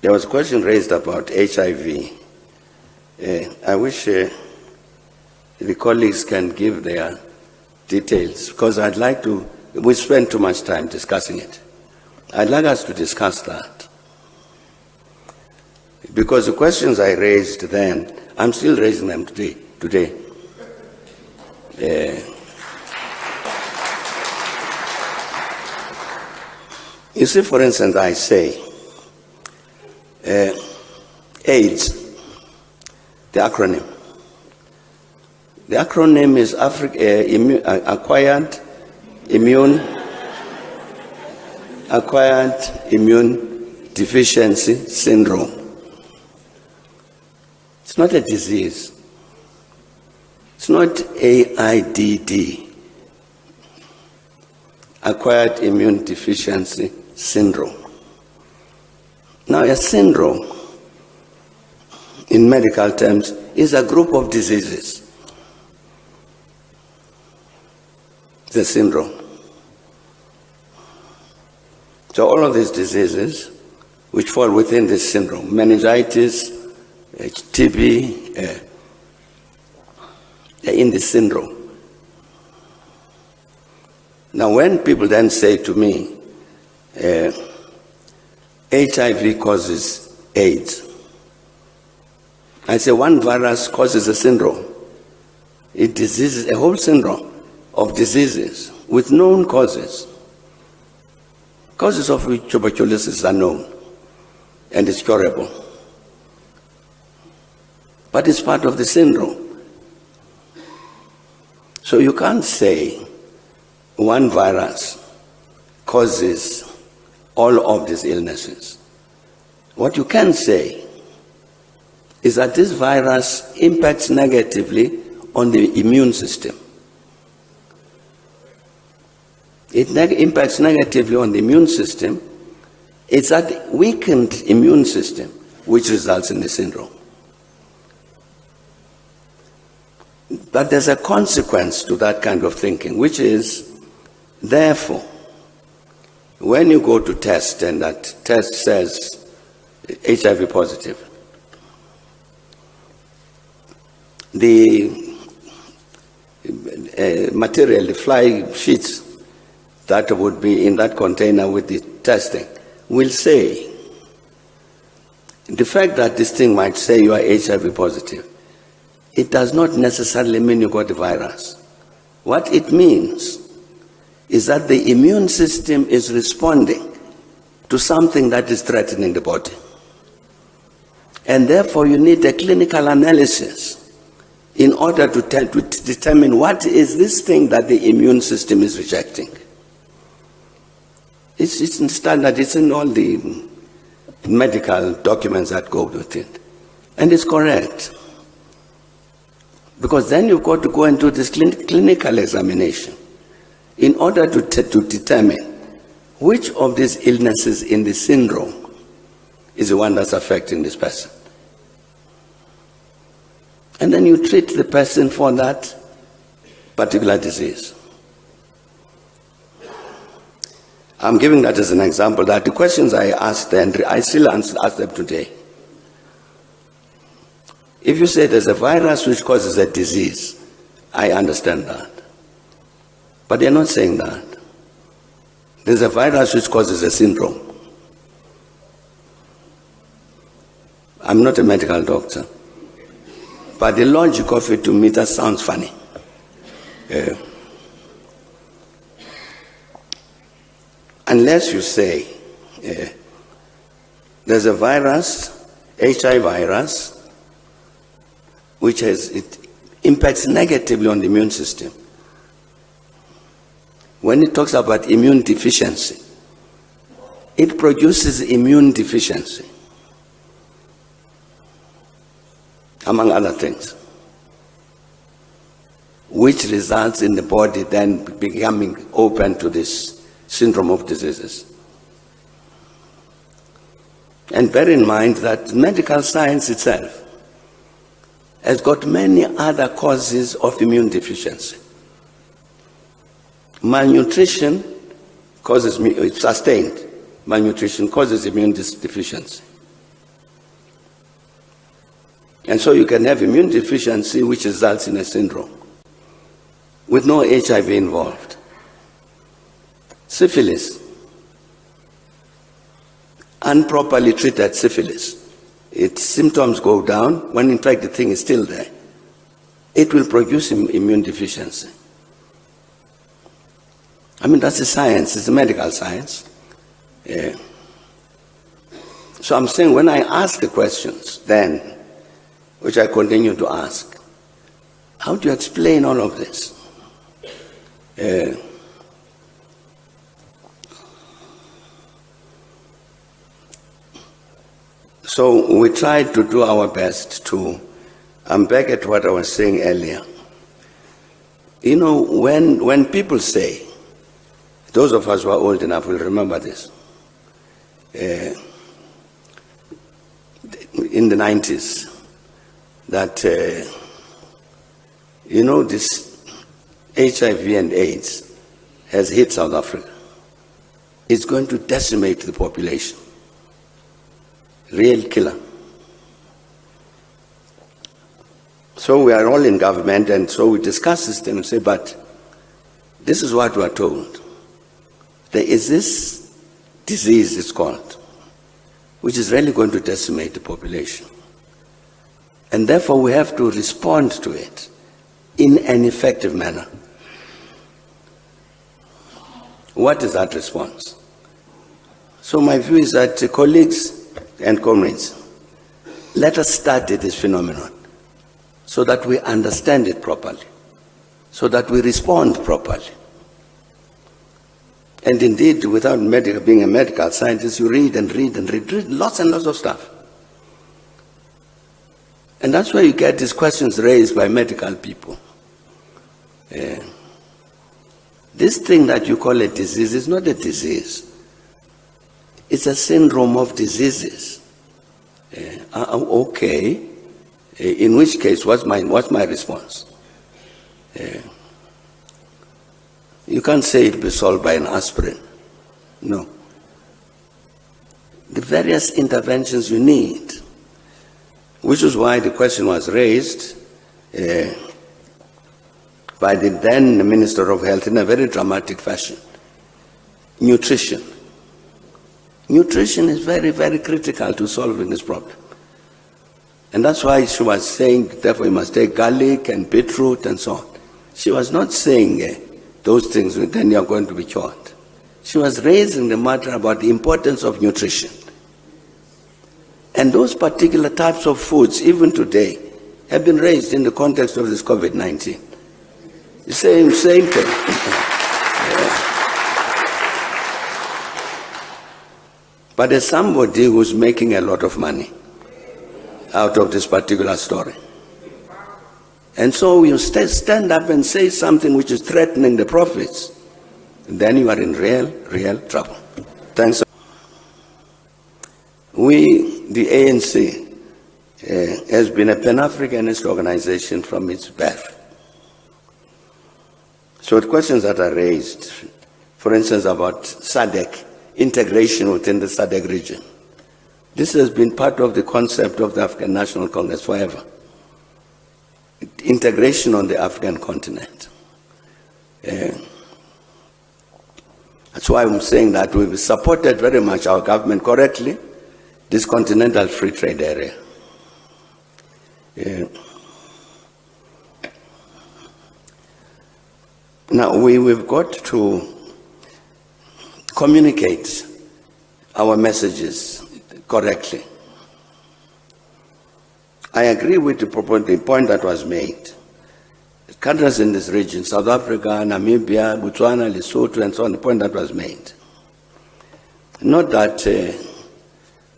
There was a question raised about HIV. Uh, I wish uh, the colleagues can give their details because I'd like to, we spent too much time discussing it. I'd like us to discuss that. Because the questions I raised then, I'm still raising them today. today. Uh, you see, for instance, I say, uh, AIDS, the acronym. The acronym is Afri- uh, immu- uh, Acquired Immune Acquired Immune Deficiency Syndrome. It's not a disease. It's not AIDD, Acquired Immune Deficiency Syndrome. Now, a syndrome, in medical terms, is a group of diseases. A syndrome. So, all of these diseases, which fall within this syndrome meningitis, TB, uh, they're in this syndrome. Now, when people then say to me, uh, HIV causes AIDS. I say one virus causes a syndrome. It diseases a whole syndrome of diseases with known causes. Causes of which tuberculosis are known and it's curable. But it's part of the syndrome. So you can't say one virus causes all of these illnesses. What you can say is that this virus impacts negatively on the immune system. It neg- impacts negatively on the immune system. It's that weakened immune system which results in the syndrome. But there's a consequence to that kind of thinking, which is, therefore, when you go to test and that test says HIV positive, the uh, material, the fly sheets that would be in that container with the testing will say the fact that this thing might say you are HIV positive, it does not necessarily mean you got the virus. What it means is that the immune system is responding to something that is threatening the body. And therefore, you need a clinical analysis in order to, to determine what is this thing that the immune system is rejecting. It's, it's in standard, it's in all the medical documents that go with it. And it's correct. Because then you've got to go and do this clin- clinical examination in order to, to determine which of these illnesses in the syndrome is the one that's affecting this person. And then you treat the person for that particular disease. I'm giving that as an example that the questions I asked then, I still ask them today. If you say there's a virus which causes a disease, I understand that. But they're not saying that. There's a virus which causes a syndrome. I'm not a medical doctor. But the logic of it to me, that sounds funny. Unless you say there's a virus, HIV virus, which has, it impacts negatively on the immune system. When it talks about immune deficiency, it produces immune deficiency, among other things, which results in the body then becoming open to this syndrome of diseases. And bear in mind that medical science itself has got many other causes of immune deficiency. Malnutrition causes, uh, it's sustained, malnutrition causes immune deficiency. And so you can have immune deficiency, which results in a syndrome with no HIV involved. Syphilis, unproperly treated syphilis, its symptoms go down when in fact the thing is still there. It will produce immune deficiency. I mean, that's a science, it's a medical science. Yeah. So I'm saying when I ask the questions, then, which I continue to ask, how do you explain all of this? Uh, so we tried to do our best to, I'm back at what I was saying earlier. You know, when, when people say, those of us who are old enough will remember this. Uh, in the 90s, that, uh, you know, this HIV and AIDS has hit South Africa. It's going to decimate the population. Real killer. So we are all in government, and so we discuss this thing and say, but this is what we are told. There is this disease, it's called, which is really going to decimate the population. And therefore, we have to respond to it in an effective manner. What is that response? So, my view is that uh, colleagues and comrades, let us study this phenomenon so that we understand it properly, so that we respond properly. And indeed, without medical, being a medical scientist, you read and read and read, read lots and lots of stuff. And that's why you get these questions raised by medical people. Uh, this thing that you call a disease is not a disease. It's a syndrome of diseases. Uh, okay. Uh, in which case, what's my, what's my response? You can't say it will be solved by an aspirin. No. The various interventions you need, which is why the question was raised uh, by the then Minister of Health in a very dramatic fashion. Nutrition. Nutrition is very, very critical to solving this problem. And that's why she was saying, therefore, you must take garlic and beetroot and so on. She was not saying uh, those things, then you're going to be cured. She was raising the matter about the importance of nutrition. And those particular types of foods, even today, have been raised in the context of this COVID 19. The same, same thing. yeah. But there's somebody who's making a lot of money out of this particular story. And so you stand up and say something which is threatening the profits, then you are in real, real trouble. Thanks. We, the ANC, uh, has been a Pan-Africanist organization from its birth. So the questions that are raised, for instance, about SADC, integration within the SADC region, this has been part of the concept of the African National Congress forever integration on the African continent. Uh, that's why I'm saying that we've supported very much our government correctly, this continental free trade area. Yeah. Now, we, we've got to communicate our messages correctly. I agree with the, point that was made. Countries in this region, South Africa, Namibia, Botswana, Lesotho, and so on, the point that was made. Not that uh,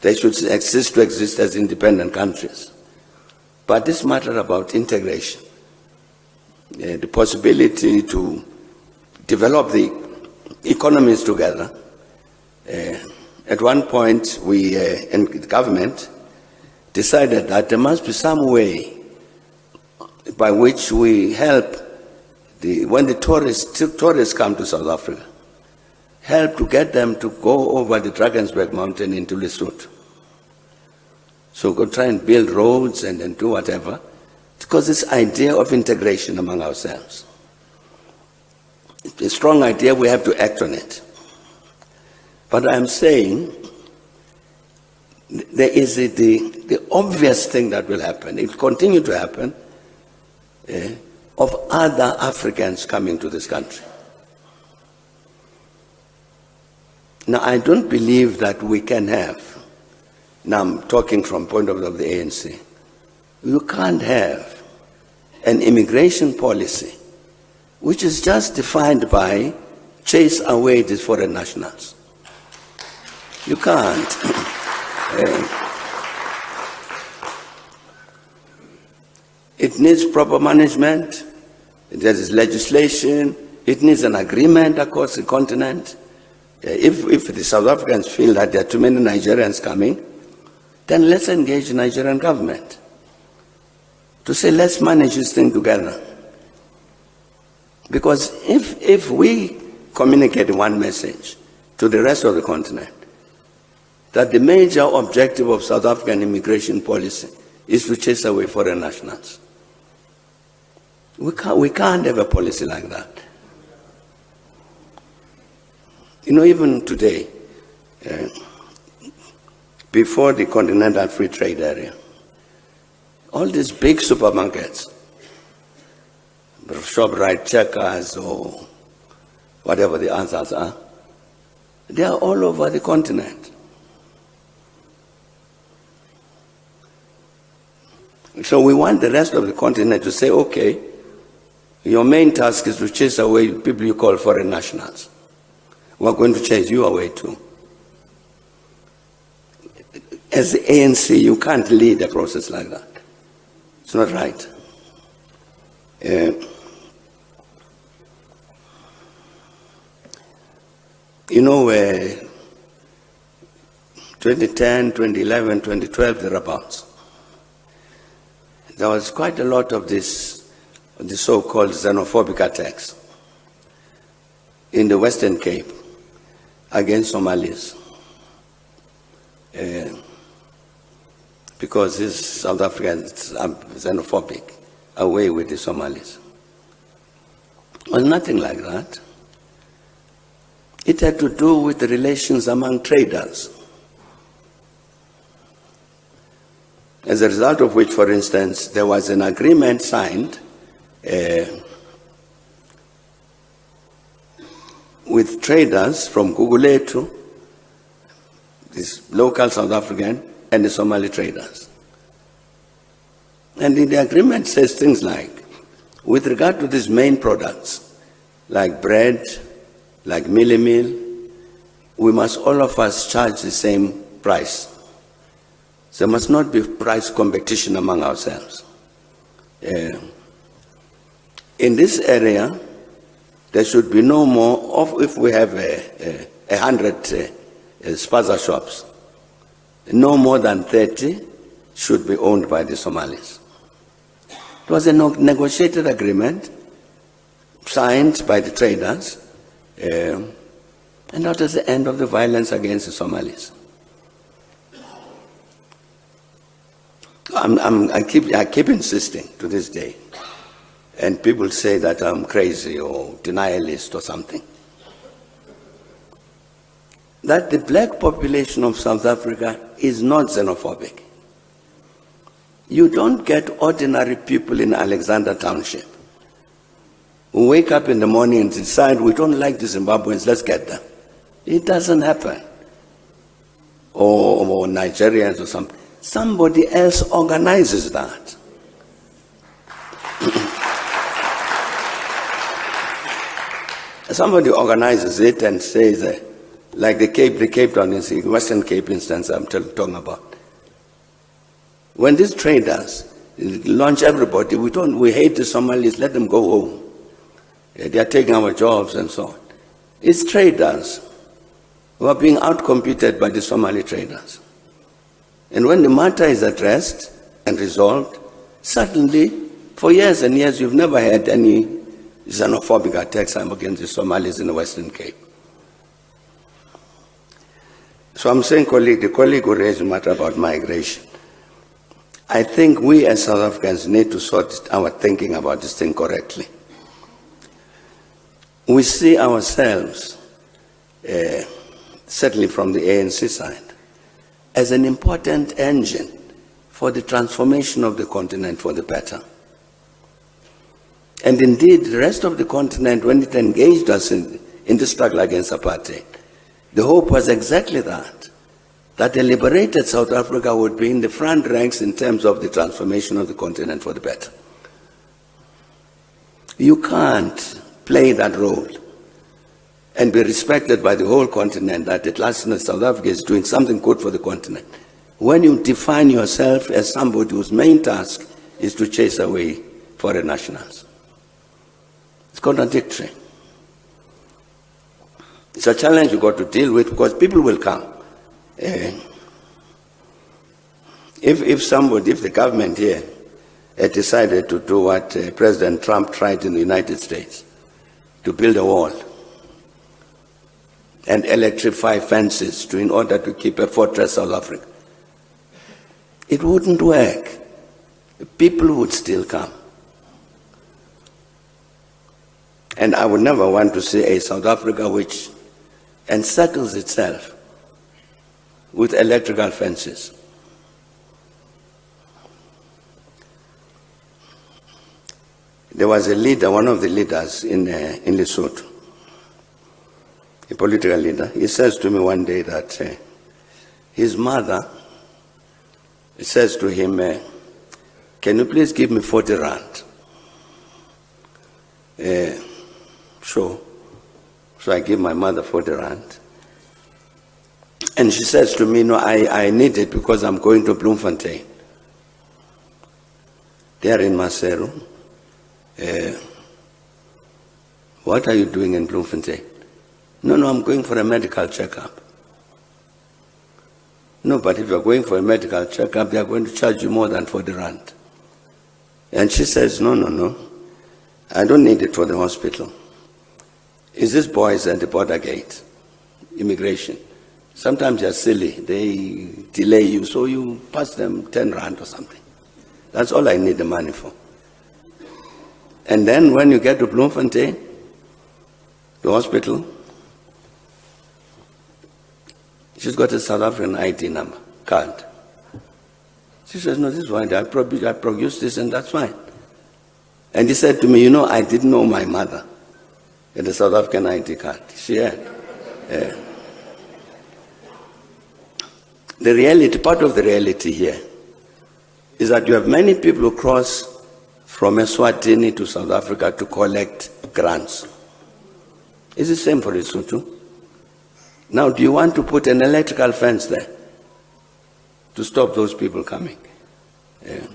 they should exist to exist as independent countries, but this matter about integration, uh, the possibility to develop the economies together. Uh, at one point, we, uh, in the government, decided that there must be some way by which we help the, when the tourists, tourists come to South Africa, help to get them to go over the Drakensberg mountain into Lesotho. So go try and build roads and then do whatever. Because this idea of integration among ourselves. It's a strong idea, we have to act on it. But I'm saying there is the, the obvious thing that will happen, it will continue to happen, eh, of other Africans coming to this country. Now, I don't believe that we can have, now I'm talking from point of view of the ANC, you can't have an immigration policy which is just defined by chase away these foreign nationals. You can't. it needs proper management, there is legislation, it needs an agreement across the continent. If, if the South Africans feel that there are too many Nigerians coming, then let's engage the Nigerian government to say, let's manage this thing together. Because if, if we communicate one message to the rest of the continent, that the major objective of South African immigration policy is to chase away foreign nationals. We can't, we can't have a policy like that. You know, even today, uh, before the Continental Free Trade Area, all these big supermarkets, ShopRite, Checkers, or whatever the answers are, they are all over the continent. So we want the rest of the continent to say, okay, your main task is to chase away people you call foreign nationals. We're going to chase you away too. As the ANC, you can't lead a process like that. It's not right. Uh, you know, uh, 2010, 2011, 2012, thereabouts, there was quite a lot of this, the so-called xenophobic attacks in the Western Cape against Somalis. Uh, because this South Africans are xenophobic, away with the Somalis. Well, nothing like that. It had to do with the relations among traders. As a result of which, for instance, there was an agreement signed uh, with traders from Gugulethu, these local South African, and the Somali traders. And in the agreement says things like, with regard to these main products, like bread, like mealie meal, we must all of us charge the same price. There must not be price competition among ourselves. Uh, in this area, there should be no more of if we have a, a, a hundred uh, spaza shops, no more than 30 should be owned by the Somalis. It was a negotiated agreement signed by the traders, uh, and that was the end of the violence against the Somalis. I'm, I'm, i keep, I keep insisting to this day, and people say that I'm crazy or denialist or something, that the black population of South Africa is not xenophobic. You don't get ordinary people in Alexandra Township who wake up in the morning and decide we don't like the Zimbabweans, let's get them. It doesn't happen. Or, or Nigerians or something. Somebody else organizes that. Somebody organizes it and says, uh, like the Cape, the Cape Town, the Western Cape instance I'm talking about. When these traders launch everybody, we don't, we hate the Somalis, let them go home. They are taking our jobs and so on. It's traders who are being outcompeted by the Somali traders. And when the matter is addressed and resolved, suddenly, for years and years, you've never had any xenophobic attacks against the Somalis in the Western Cape. So I'm saying, colleague, the colleague who raised the matter about migration. I think we as South Africans need to sort our thinking about this thing correctly. We see ourselves, uh, certainly from the ANC side, as an important engine for the transformation of the continent for the better. And indeed, the rest of the continent, when it engaged us in, in the struggle against apartheid, the hope was exactly that, that a liberated South Africa would be in the front ranks in terms of the transformation of the continent for the better. You can't play that role and be respected by the whole continent that at last South Africa is doing something good for the continent. When you define yourself as somebody whose main task is to chase away foreign nationals. It's contradictory. It's a challenge you've got to deal with because people will come. Uh, if, if somebody, if the government here had decided to do what uh, President Trump tried in the United States, to build a wall and electrify fences to, in order to keep a fortress South Africa, it wouldn't work. People would still come. And I would never want to see a South Africa which encircles itself with electrical fences. There was a leader, one of the leaders in, uh, in Lesotho, a political leader. He says to me one day that uh, his mother says to him, uh, Can you please give me 40 rand? Uh, Sure. So I give my mother 40 rand. And she says to me, no, I, I need it because I'm going to Bloemfontein. There in Maseru. Uh, what are you doing in Bloemfontein? No, no, I'm going for a medical checkup. No, but if you're going for a medical checkup, they're going to charge you more than 40 rand. And she says, no, no, no. I don't need it for the hospital is this boys at the border gate, immigration. Sometimes they're silly. They delay you, so you pass them 10 rand or something. That's all I need the money for. And then when you get to Bloemfontein, the hospital, she's got a South African ID number, card. She says, no, this is fine. I, I produced this and that's fine. And he said to me, you know, I didn't know my mother in the South African ID card. She had. Yeah. The reality, part of the reality here, is that you have many people who cross from Eswatini to South Africa to collect grants. It's the same for Lesotho. Now, do you want to put an electrical fence there to stop those people coming? Yeah.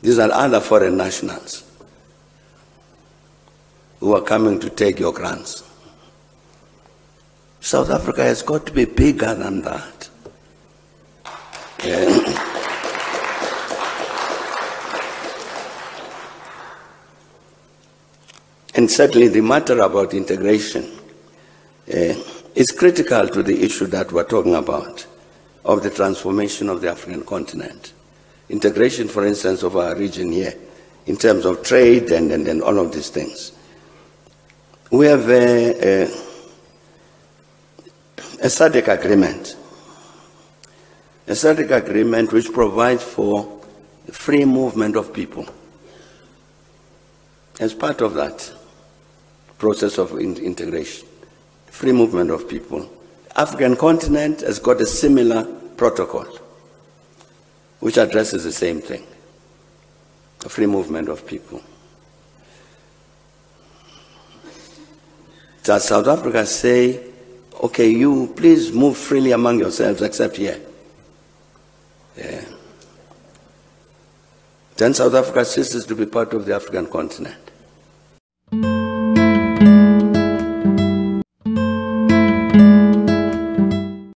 These are other foreign nationals who are coming to take your grants. South Africa has got to be bigger than that. Yeah. And certainly the matter about integration Eh, is critical to the issue that we're talking about of the transformation of the African continent. Integration, for instance, of our region here in terms of trade and, and, and all of these things. We have a, a, a SADC agreement, a SADC agreement which provides for free movement of people. As part of that process of in integration, free movement of people, African continent has got a similar protocol which addresses the same thing, free movement of people. Does South Africa say, okay, you please move freely among yourselves except here? Yeah. Then South Africa ceases to be part of the African continent.